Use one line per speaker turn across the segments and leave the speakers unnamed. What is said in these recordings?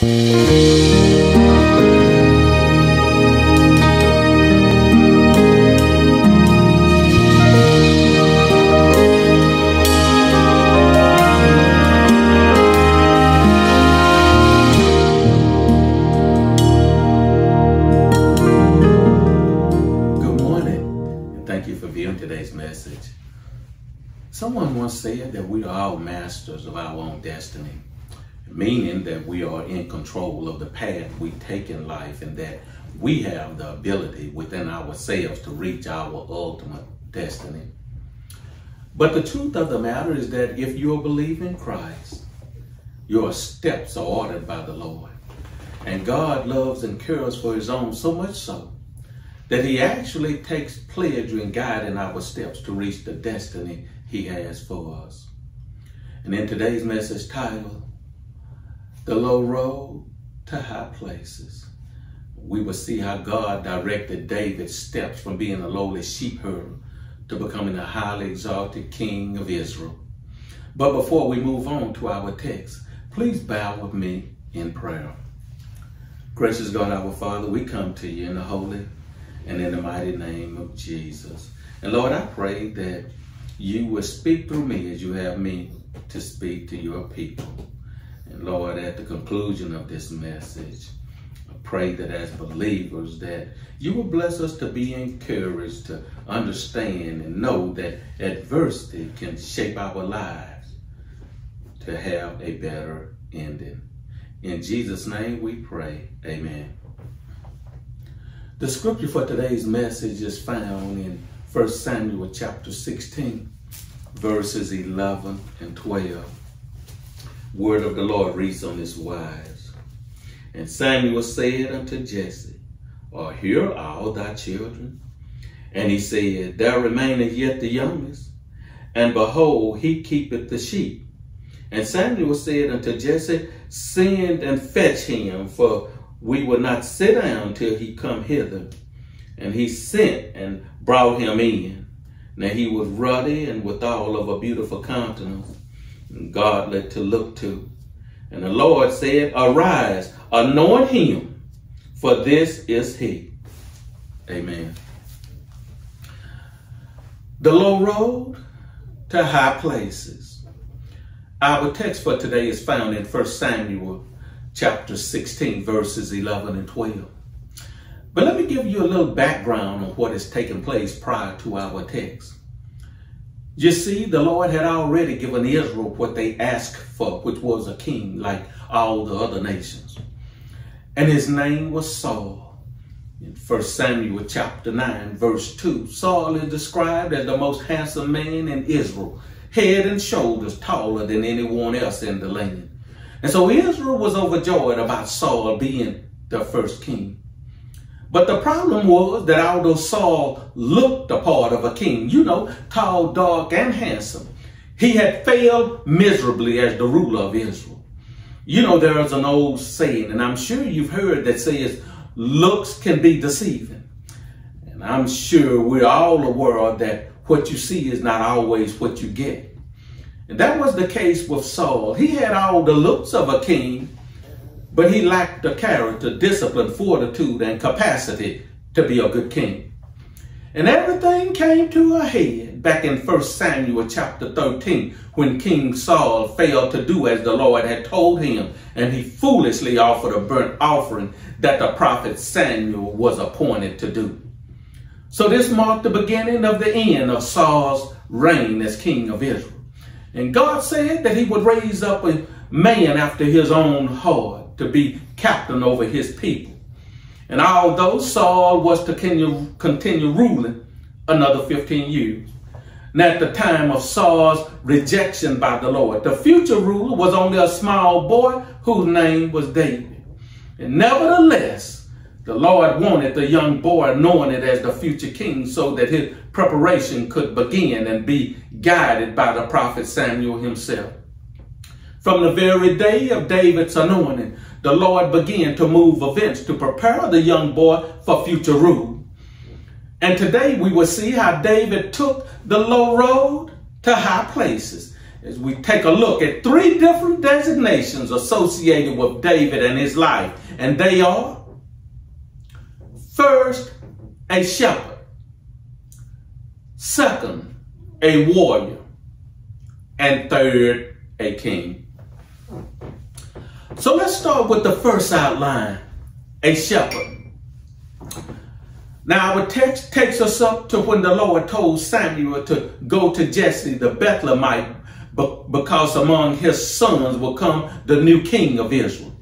Someone that we are in control of the path we take in life and that we have the ability within ourselves to reach our ultimate destiny. But the truth of the matter is that if you believe in Christ, your steps are ordered by the Lord. And God loves and cares for his own so much so that he actually takes pleasure in guiding our steps to reach the destiny he has for us. And in today's message title, The Low Road to High Places, we will see how God directed David's steps from being a lowly sheep to becoming a highly exalted king of Israel. But before we move on to our text, please bow with me in prayer. Gracious God, our Father, we come to you in the holy and in the mighty name of Jesus. And Lord, I pray that you will speak through me as you have me to speak to your people. And Lord, at the conclusion of this message, I pray that as believers that you will bless us to be encouraged to understand and know that adversity can shape our lives to have a better ending. In Jesus' name we pray. Amen. The scripture for today's message is found in 1 Samuel chapter 16, verses 11 and 12. Word of the Lord reads on this wise. And Samuel said unto Jesse, Are here all thy children? And he said, There remaineth yet the youngest, and behold, he keepeth the sheep. And Samuel said unto Jesse, Send and fetch him, for we will not sit down till he come hither. And he sent and brought him in. Now he was ruddy and withal of a beautiful countenance, and godly to look to. And the Lord said, Arise, anoint him, for this is he. Amen. The low road to high places. Our text for today is found in 1 Samuel chapter 16, verses 11 and 12. But let me give you a little background on what has taken place prior to our text. You see, the Lord had already given Israel what they asked for, which was a king like all the other nations. And his name was Saul. In 1 Samuel chapter 9, verse 2, Saul is described as the most handsome man in Israel, head and shoulders taller than anyone else in the land. And so Israel was overjoyed about Saul being the first king. But the problem was that although Saul looked the part of a king, you know, tall, dark, and handsome, he had failed miserably as the ruler of Israel. You know, there is an old saying, and I'm sure you've heard that says, looks can be deceiving. And I'm sure we're all aware that what you see is not always what you get. And that was the case with Saul. He had all the looks of a king, but he lacked the character, discipline, fortitude, and capacity to be a good king. And everything came to a head back in 1 Samuel chapter 13 when King Saul failed to do as the Lord had told him and he foolishly offered a burnt offering that the prophet Samuel was appointed to do. So this marked the beginning of the end of Saul's reign as king of Israel. And God said that he would raise up a man after his own heart to be captain over his people. And although Saul was to continue, ruling another 15 years, and at the time of Saul's rejection by the Lord, the future ruler was only a small boy whose name was David. And nevertheless, the Lord wanted the young boy anointed as the future king so that his preparation could begin and be guided by the prophet Samuel himself. From the very day of David's anointing, the Lord began to move events to prepare the young boy for future rule. And today we will see how David took the low road to high places. as we take a look at three different designations associated with David and his life. And they are first, a shepherd, second, a warrior, and third, a king. So let's start with the first outline a shepherd. Now, our text takes us up to when the Lord told Samuel to go to Jesse the Bethlehemite because among his sons will come the new king of Israel.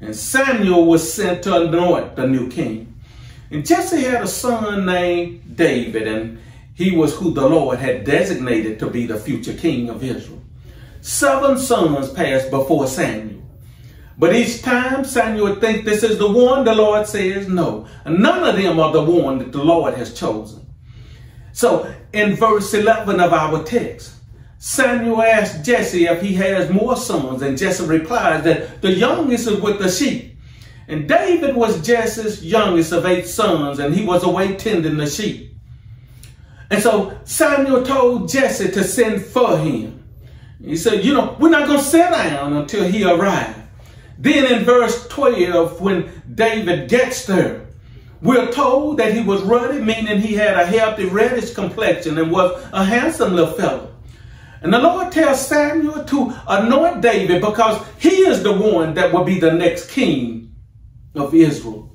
And Samuel was sent to anoint the new king. And Jesse had a son named David, and he was who the Lord had designated to be the future king of Israel. Seven sons passed before Samuel. But each time Samuel think this is the one, the Lord says no. None of them are the one that the Lord has chosen. So in verse 11 of our text, Samuel asked Jesse if he has more sons, and Jesse replies that the youngest is with the sheep. And David was Jesse's youngest of eight sons, and he was away tending the sheep. And so Samuel told Jesse to send for him. He said, you know, we're not going to sit down until he arrives. Then in verse 12, when David gets there, we're told that he was ruddy, meaning he had a healthy reddish complexion and was a handsome little fellow. And the Lord tells Samuel to anoint David because he is the one that will be the next king of Israel.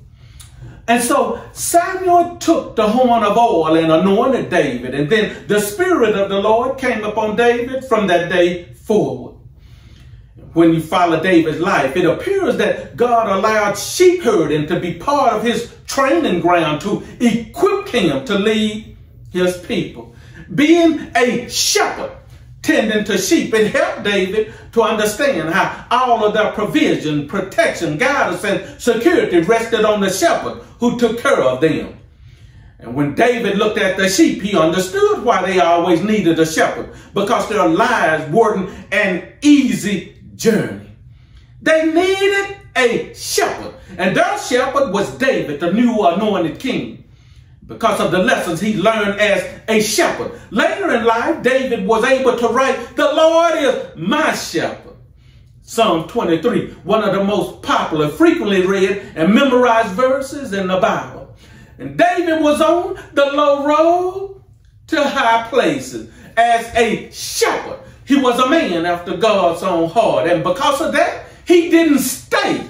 And so Samuel took the horn of oil and anointed David. And then the Spirit of the Lord came upon David from that day forward. When you follow David's life, it appears that God allowed sheep herding to be part of his training ground to equip him to lead his people. Being a shepherd tending to sheep. It helped David to understand how all of their provision, protection, guidance, and security rested on the shepherd who took care of them. And when David looked at the sheep, he understood why they always needed a shepherd, because their lives weren't an easy journey. They needed a shepherd, and their shepherd was David, the new anointed king because of the lessons he learned as a shepherd. Later in life, David was able to write, The Lord is my shepherd. Psalm 23, one of the most popular, frequently read, and memorized verses in the Bible. And David was on the low road to high places as a shepherd. He was a man after God's own heart. And because of that, he didn't stay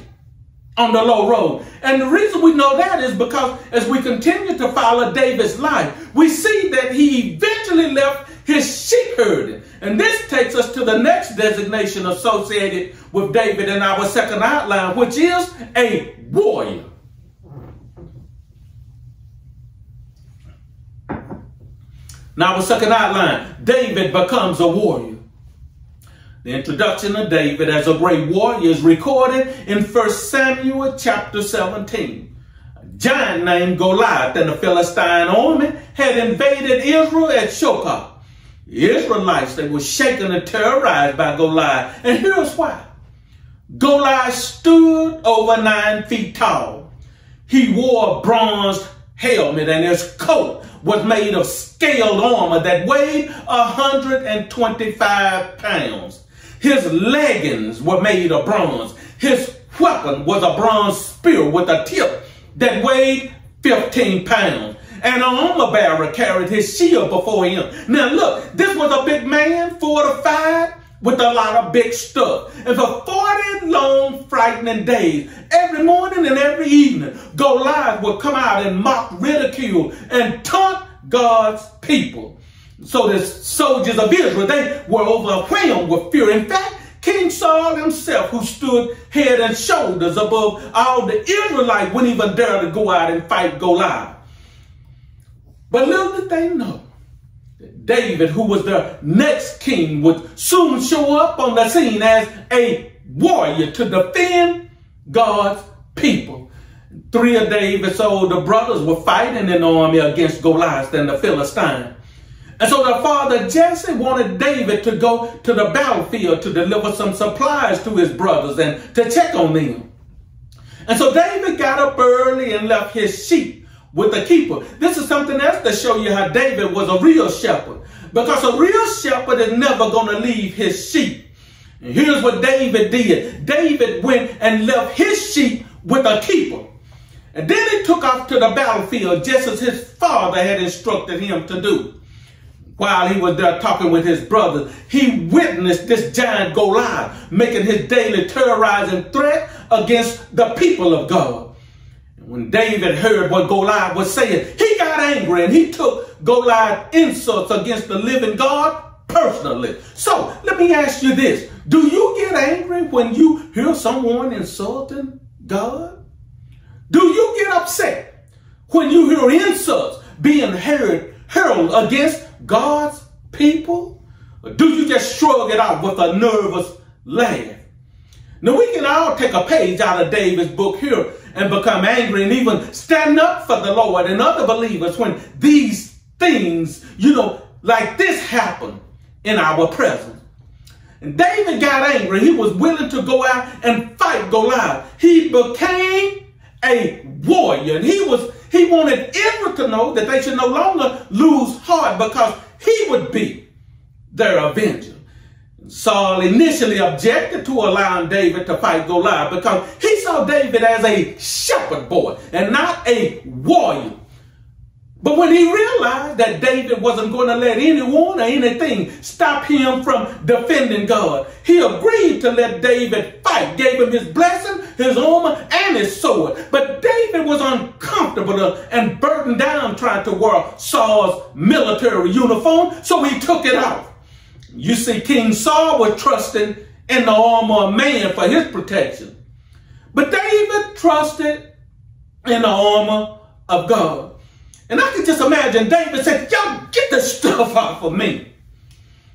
on the low road. And the reason we know that is because as we continue to follow David's life, we see that he eventually left his sheep herding. And this takes us to the next designation associated with David in our second outline, which is a warrior. Now, our second outline, David becomes a warrior. The introduction of David as a great warrior is recorded in 1 Samuel chapter 17. A giant named Goliath and the Philistine army had invaded Israel at. The Israelites, they were shaken and terrorized by Goliath. And here's why. Goliath stood over nine feet tall. He wore a bronze helmet and his coat was made of scaled armor that weighed 125 pounds. His leggings were made of bronze. His weapon was a bronze spear with a tip that weighed 15 pounds. And an armor bearer carried his shield before him. Now look, this was a big man, fortified with a lot of big stuff. And for 40 long, frightening days, every morning and every evening, Goliath would come out and mock, ridicule, and taunt God's people. So the soldiers of Israel, they were overwhelmed with fear. In fact, King Saul himself, who stood head and shoulders above all the Israelites, wouldn't even dare to go out and fight Goliath. But little did they know that David, who was the next king, would soon show up on the scene as a warrior to defend God's people. Three of David's older brothers were fighting in the army against Goliath and the Philistine. And so the father Jesse wanted David to go to the battlefield to deliver some supplies to his brothers and to check on them. And so David got up early and left his sheep with the keeper. This is something else to show you how David was a real shepherd. Because a real shepherd is never going to leave his sheep. And here's what David did. David went and left his sheep with a keeper. And then he took off to the battlefield just as his father had instructed him to do. While he was there talking with his brother, he witnessed this giant Goliath making his daily terrorizing threat against the people of God. And when David heard what Goliath was saying, he got angry and he took Goliath's insults against the living God personally. So let me ask you this. Do you get angry when you hear someone insulting God? Do you get upset when you hear insults being heard, hurled against God's people? Or do you just shrug it off with a nervous laugh? Now we can all take a page out of David's book here and become angry and even stand up for the Lord and other believers when these things, you know, like this happen in our presence. And David got angry. He was willing to go out and fight Goliath. He became a warrior. And he was he wanted Israel to know that they should no longer lose heart because he would be their avenger. Saul initially objected to allowing David to fight Goliath because he saw David as a shepherd boy and not a warrior. But when he realized that David wasn't going to let anyone or anything stop him from defending God, he agreed to let David fight, gave him his blessing, his armor, and his sword. But David was uncomfortable and burdened down trying to wear Saul's military uniform, so he took it off. You see, King Saul was trusting in the armor of man for his protection. But David trusted in the armor of God. And I can just imagine David said, y'all get the stuff off of me.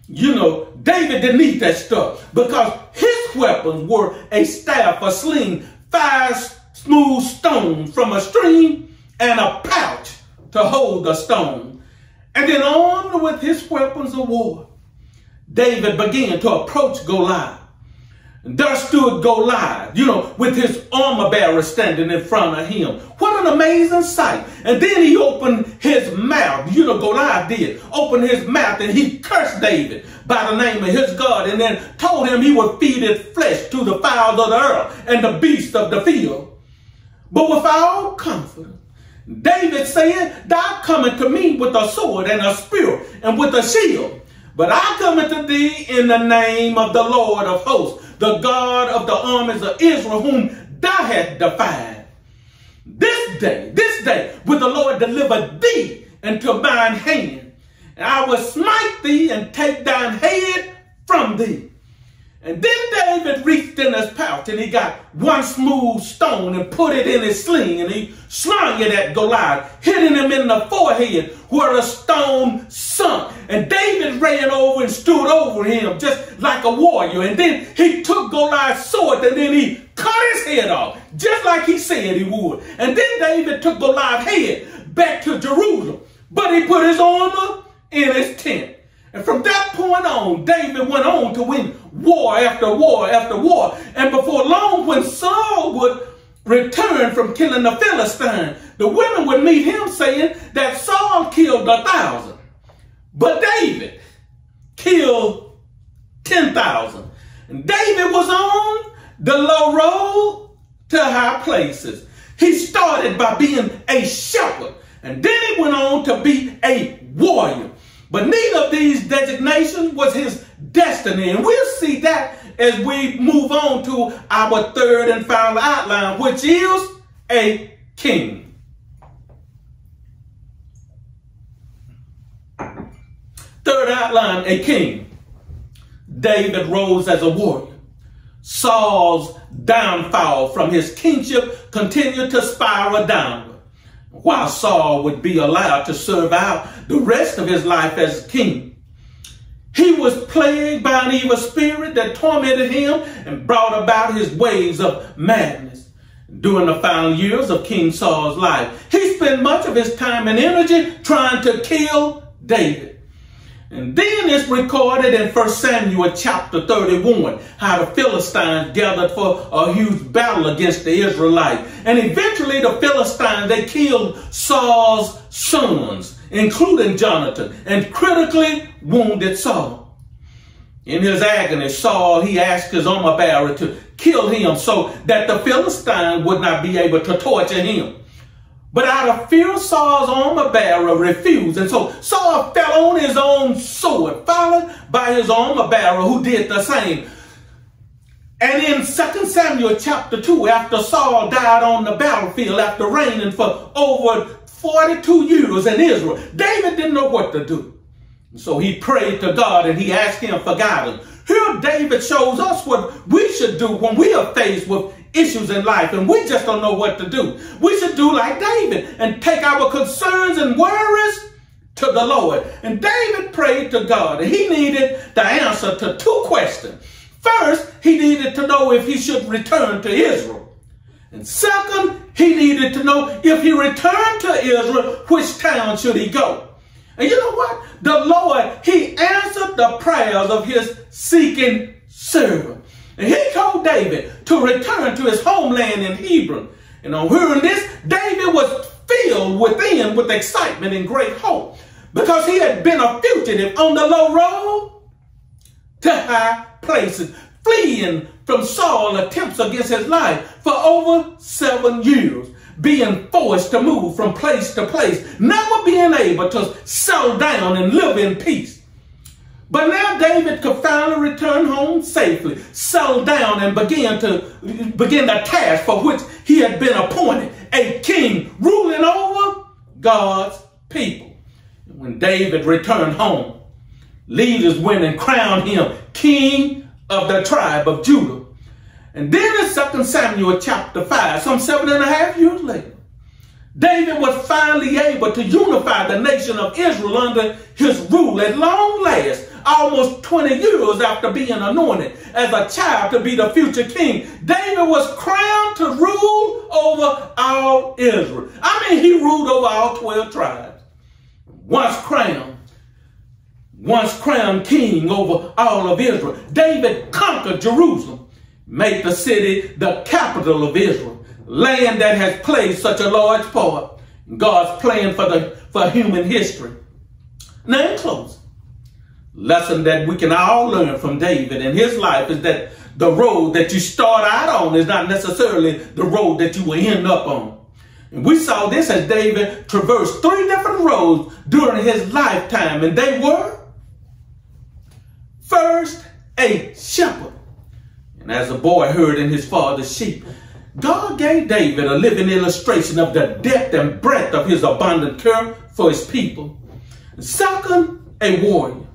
You know, David didn't need that stuff because his weapons were a staff, a sling, five smooth stones from a stream, and a pouch to hold the stone. And then armed with his weapons of war, David began to approach Goliath. There stood Goliath, you know, with his armor bearer standing in front of him. What an amazing sight. And then he opened his mouth. You know, Goliath did. Open his mouth and he cursed David by the name of his God and then told him he would feed his flesh to the fowls of the earth and the beasts of the field. But with all confidence, David said, Thou coming to me with a sword and a spear and with a shield. But I come unto thee in the name of the Lord of hosts the God of the armies of Israel, whom thou hast defied. This day, this day, will the Lord deliver thee into mine hand, and I will smite thee and take thine head from thee. And then David reached in his pouch and he got one smooth stone and put it in his sling and he slung it at Goliath, hitting him in the forehead where a stone sunk. And David ran over and stood over him just like a warrior. And then he took Goliath's sword and then he cut his head off, just like he said he would. And then David took Goliath's head back to Jerusalem. But he put his armor in his tent. And from that point on, David went on to win war after war after war. And before long, when Saul would return from killing the Philistine, the women would meet him saying that Saul killed a thousand, but David killed 10,000. David was on the low road to high places. He started by being a shepherd, and then he went on to be a warrior. But neither of these designations was his destiny. And we'll see that as we move on to our third and final outline, which is a king. Third outline, a king. David rose as a warrior. Saul's downfall from his kingship continued to spiral downward. while Saul would be allowed to serve out the rest of his life as king. He was plagued by an evil spirit that tormented him and brought about his waves of madness. During the final years of King Saul's life, he spent much of his time and energy trying to kill David. And then it's recorded in 1 Samuel chapter 31 how the Philistines gathered for a huge battle against the Israelites. And eventually the Philistines, they killed Saul's sons including Jonathan, and critically wounded Saul. In his agony, Saul, he asked his armor bearer to kill him so that the Philistine would not be able to torture him. But out of fear, Saul's armor bearer refused. And so Saul fell on his own sword, followed by his armor bearer who did the same. And in 2 Samuel chapter 2, after Saul died on the battlefield after reigning for over 42 years in Israel, David didn't know what to do. So he prayed to God and he asked him for guidance. Here David shows us what we should do when we are faced with issues in life and we just don't know what to do. We should do like David and take our concerns and worries to the Lord. And David prayed to God and he needed the answer to two questions. First, he needed to know if he should return to Israel. And second, he needed to know if he returned to Israel, which town should he go? And you know what? The Lord, he answered the prayers of his seeking servant. And he told David to return to his homeland in Hebron. And on hearing this, David was filled within with excitement and great hope because he had been a fugitive on the low road to high places, fleeing from Saul's attempts against his life for over seven years, being forced to move from place to place, never being able to settle down and live in peace. But now David could finally return home safely, settle down, and begin to begin the task for which he had been appointed, a king ruling over God's people. When David returned home, leaders went and crowned him king of the tribe of Judah. And then in 2 Samuel chapter 5, some seven and a half years later, David was finally able to unify the nation of Israel under his rule at long last almost 20 years after being anointed as a child to be the future king, David was crowned to rule over all Israel. I mean, he ruled over all 12 tribes. Once crowned, once crowned king over all of Israel, David conquered Jerusalem, made the city the capital of Israel, land that has played such a large part in God's plan for, the, for human history. Now, in closing, lesson that we can all learn from David and his life is that the road that you start out on is not necessarily the road that you will end up on. And we saw this as David traversed three different roads during his lifetime, and they were first a shepherd. And as a boy herding his father's sheep, God gave David a living illustration of the depth and breadth of his abundant care for his people. Second, a warrior.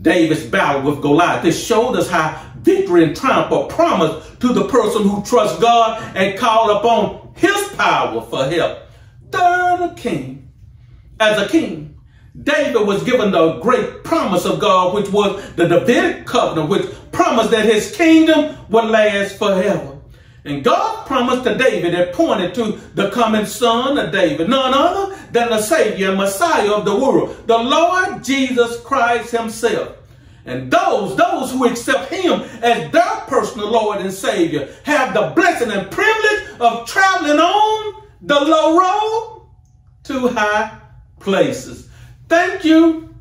David's battle with Goliath. This showed us how victory and triumph are promised to the person who trusts God and call upon his power for help. Third, a king. As a king, David was given the great promise of God, which was the Davidic covenant, which promised that his kingdom would last forever. And God promised to David and pointed to the coming son of David, none other than the Savior and Messiah of the world, the Lord Jesus Christ himself. And those, those who accept him as their personal Lord and Savior have the blessing and privilege of traveling on the low road to high places. Thank you,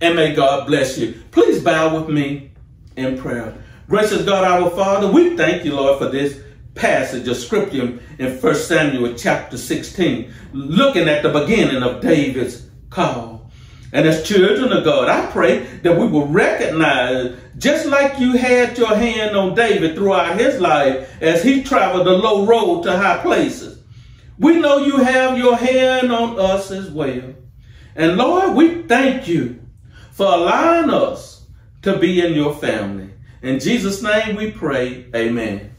and may God bless you. Please bow with me in prayer. Gracious God, our Father, we thank you, Lord, for this passage of scripture in 1 Samuel chapter 16, looking at the beginning of David's call. And as children of God, I pray that we will recognize, just like you had your hand on David throughout his life as he traveled the low road to high places. We know you have your hand on us as well. And Lord, we thank you for allowing us to be in your family. In Jesus' name we pray, amen.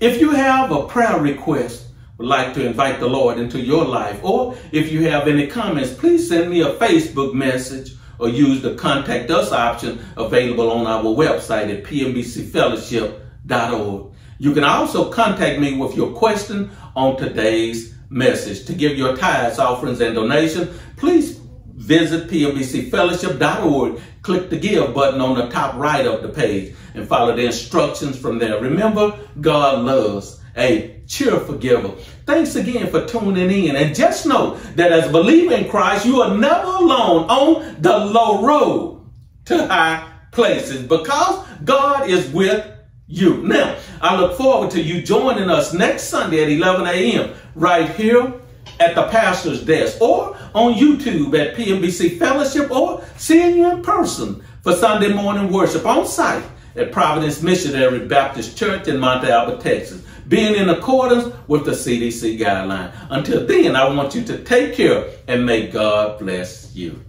If you have a prayer request, would like to invite the Lord into your life, or if you have any comments, please send me a Facebook message or use the contact us option available on our website at pmbcfellowship.org. You can also contact me with your question on today's message. To give your tithes, offerings, and donations, please visit pmbcfellowship.org. Click the give button on the top right of the page and follow the instructions from there. Remember, God loves a cheerful giver. Thanks again for tuning in. And just know that as a believer in Christ, you are never alone on the low road to high places because God is with you. Now, I look forward to you joining us next Sunday at 11 a.m. right here at the pastor's desk or on YouTube at PMBC Fellowship or seeing you in person for Sunday morning worship on site at Providence Missionary Baptist Church in Monte Albert, Texas, being in accordance with the CDC guideline. Until then, I want you to take care and may God bless you.